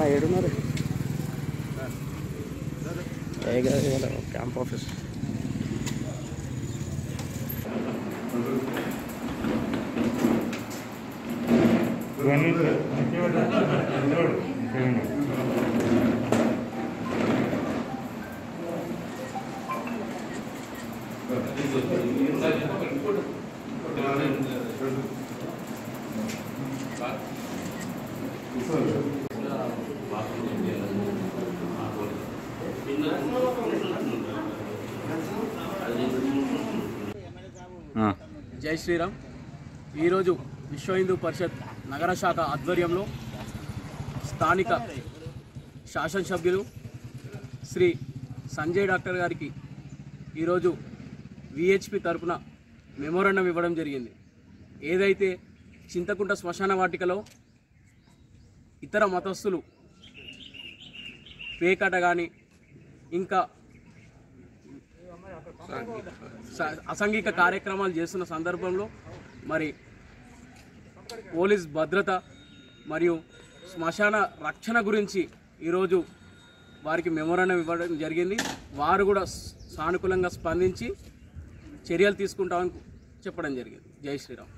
అన్న ఏడున్నారు ఏ కాదు ఇవాళ క్యాంప్ జై శ్రీరామ్. ఈరోజు విశ్వ హిందూ పరిషత్ నగర శాఖ ఆధ్వర్యంలో స్థానిక శాసనసభ్యులు శ్రీ సంజయ్ డాక్టర్ గారికి ఈరోజు విహెచ్పి తరపున మెమోరండం ఇవ్వడం జరిగింది. ఏదైతే చింతకుంట శ్మశాన వాటికలో ఇతర మతస్థులు పేకట కానీ ఇంకా అసాంఘిక కార్యక్రమాలు చేస్తున్న సందర్భంలో మరి పోలీస్ భద్రత మరియు శ్మశాన రక్షణ గురించి ఈరోజు వారికి మెమోరాండం ఇవ్వడం జరిగింది. వారు కూడా సానుకూలంగా స్పందించి చర్యలు తీసుకుంటామని చెప్పడం జరిగింది. జై శ్రీరామ్.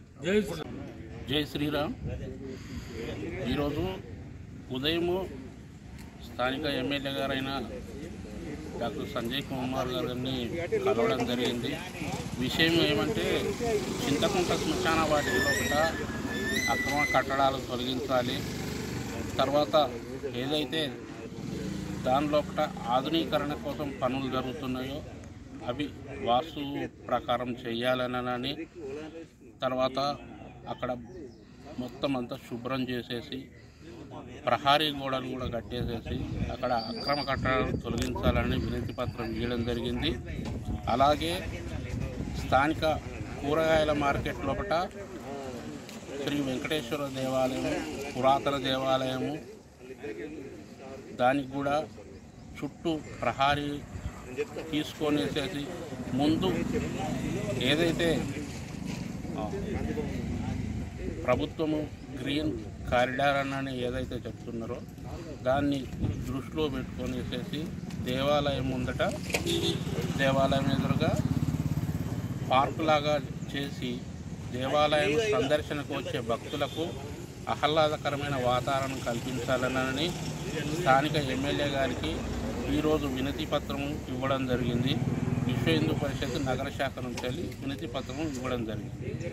జై శ్రీరామ్. ఈరోజు ఉదయము స్థానిక ఎమ్మెల్యే గారైన డాక్టర్ సంజయ్ కుమార్ గారిని కలవడం జరిగింది. విషయం ఏమంటే చింతకుంట శ్మశాన వాటి లోపల అక్రమ కట్టడాలు తొలగించాలి. తర్వాత ఏదైతే దానిలోపల ఆధునీకరణ కోసం పనులు జరుగుతున్నాయో అవి వాస్తు ప్రకారం చేయాలనని తర్వాత అక్కడ మొత్తం అంతా శుభ్రం చేసేసి ప్రహారీ గోడలు కూడా కట్టేసేసి అక్కడ అక్రమ కట్టడాలు తొలగించాలని వినతి పత్రం ఇవ్వడం జరిగింది. అలాగే స్థానిక కూరగాయల మార్కెట్ లోపల శ్రీ వెంకటేశ్వర దేవాలయము పురాతన దేవాలయము దానికి కూడా చుట్టూ ప్రహారీ తీసుకొనేసేసి ముందు ఏదైతే ప్రభుత్వము గ్రీన్ కారిడార్ అని ఏదైతే చెప్తున్నారో దాన్ని దృష్టిలో పెట్టుకొని వేసేసి దేవాలయం ముందట దేవాలయం ఎదురుగా పార్కు లాగా చేసి దేవాలయం సందర్శనకు వచ్చే భక్తులకు ఆహ్లాదకరమైన వాతావరణం కల్పించాలని స్థానిక ఎమ్మెల్యే గారికి ఈరోజు వినతి పత్రం ఇవ్వడం జరిగింది. విశ్వ హిందూ పరిషత్ నగర శాఖ నుంచి వెళ్ళి వినతి పత్రం ఇవ్వడం జరిగింది.